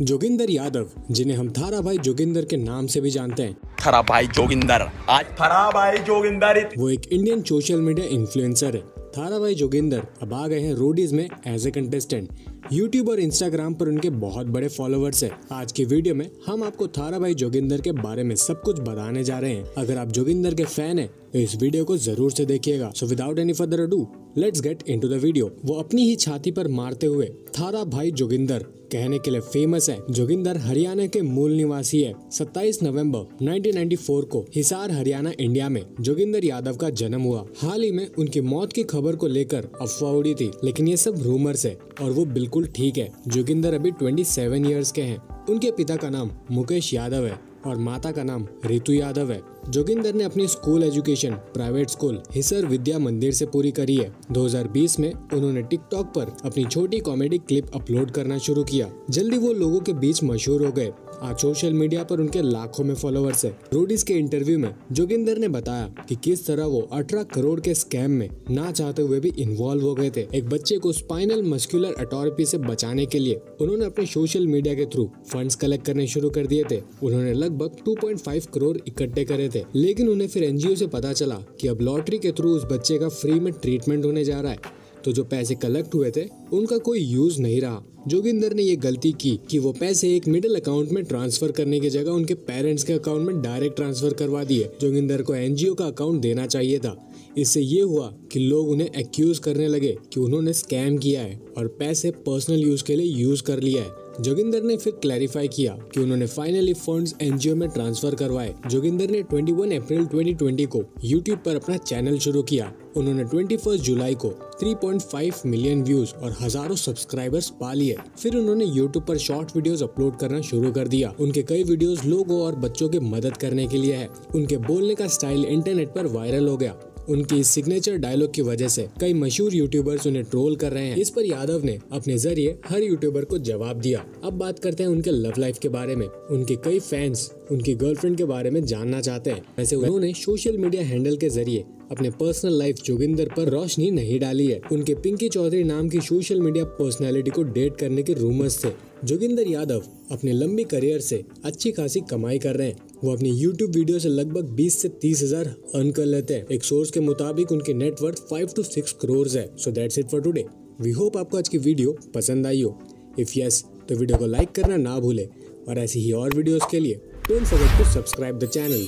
जोगिंदर यादव जिन्हें हम थारा भाई जोगिंदर के नाम से भी जानते हैं। थारा भाई जोगिंदर। आज थरा भाई जोगिंदर। वो एक इंडियन सोशल मीडिया इन्फ्लुएंसर है। थारा भाई जोगिंदर अब आ गए हैं रोडीज में एज ए कंटेस्टेंट यूट्यूब और इंस्टाग्राम पर उनके बहुत बड़े फॉलोअर्स हैं। आज की वीडियो में हम आपको थारा भाई जोगिंदर के बारे में सब कुछ बताने जा रहे हैं। अगर आप जोगिंदर के फ़ैन हैं तो इस वीडियो को ज़रूर से देखिएगा। So without any further ado let's get into the video वो अपनी ही छाती पर मारते हुए थारा भाई जोगिंदर कहने के लिए फ़ेमस है। जोगिंदर हरियाणा के मूल निवासी है। 27 नवंबर 1994 को हिसार, हरियाणा, इंडिया में जोगिंदर यादव का जन्म हुआ। हाल ही में उनकी मौत की खबर को लेकर अफवाह उड़ी थी, लेकिन ये सब रूमर्स है और वो बिल्कुल ठीक है। जोगिंदर अभी 27 सेवन के हैं। उनके पिता का नाम मुकेश यादव है और माता का नाम रितु यादव है। जोगिंदर ने अपनी school education, private school, Hisar Vidya Mandir से पूरी करी है। 2020 में उन्होंने टिकटॉक पर अपनी छोटी कॉमेडी क्लिप अपलोड करना शुरू किया। जल्दी वो लोगों के बीच मशहूर हो गए। आज सोशल मीडिया पर उनके लाखों में फॉलोअर्स है। रोडीज के इंटरव्यू में जोगिंदर ने बताया कि किस तरह वो 18 करोड़ के स्कैम में ना चाहते हुए भी इन्वॉल्व हो गए थे। एक बच्चे को स्पाइनल मस्कुलर अटोरपी से बचाने के लिए उन्होंने अपने सोशल मीडिया के थ्रू फंड्स कलेक्ट करने शुरू कर दिए थे। उन्होंने लगभग 2.5 करोड़ इकट्ठे करे थे। लेकिन उन्हें फिर एनजीओ से पता चला कि अब लॉटरी के थ्रू उस बच्चे का फ्री में ट्रीटमेंट होने जा रहा है। तो जो पैसे कलेक्ट हुए थे, उनका कोई यूज़ नहीं रहा। जोगिंदर ने ये गलती की कि वो पैसे एक मिडिल अकाउंट में ट्रांसफ़र करने की जगह उनके पेरेंट्स के अकाउंट में डायरेक्ट ट्रांसफ़र करवा दिए। जोगिंदर को एनजीओ का अकाउंट देना चाहिए था। इससे ये हुआ कि लोग उन्हें एक्यूज करने लगे कि उन्होंने स्कैम किया है और पैसे पर्सनल यूज़ के लिए यूज़ कर लिया है। जोगिंदर ने फिर क्लैरिफाई किया कि उन्होंने फाइनली फंड्स एनजीओ में ट्रांसफ़र करवाए। जोगिंदर ने 21 अप्रैल 2020 को यूट्यूब पर अपना चैनल शुरू किया। उन्होंने 21 जुलाई को 3.5 मिलियन व्यूज़ और हज़ारों सब्सक्राइबर्स पा लिए। फिर उन्होंने यूट्यूब पर शॉर्ट वीडियोस अपलोड करना शुरू कर दिया। उनके कई वीडियोस लोगों और बच्चों की मदद करने के लिए है। उनके बोलने का स्टाइल इंटरनेट पर वायरल हो गया। उनकी सिग्नेचर डायलॉग की वजह से कई मशहूर यूट्यूबर्स उन्हें ट्रोल कर रहे हैं। इस पर यादव ने अपने ज़रिए हर यूट्यूबर को जवाब दिया। अब बात करते हैं उनके लव लाइफ के बारे में। उनके कई फैंस उनकी गर्लफ्रेंड के बारे में जानना चाहते हैं। वैसे उन्होंने सोशल मीडिया हैंडल के ज़रिए अपने पर्सनल लाइफ जोगिंदर पर रोशनी नहीं डाली है। उनके पिंकी चौधरी नाम की सोशल मीडिया पर्सनैलिटी को डेट करने के रूमर्स थे। जोगिंदर यादव अपने लंबी करियर से अच्छी खासी कमाई कर रहे हैं। वो अपनी यूट्यूब वीडियो से लगभग 20 से तीस हज़ार अर्न कर लेते हैं। एक सोर्स के मुताबिक उनके net worth five two six crore है। So that's it for today we hope आपको आज की वीडियो पसंद आई हो। इफ़ यस तो वीडियो को लाइक करना ना भूले। और ऐसी ही और वीडियोस के लिए don't forget to subscribe the channel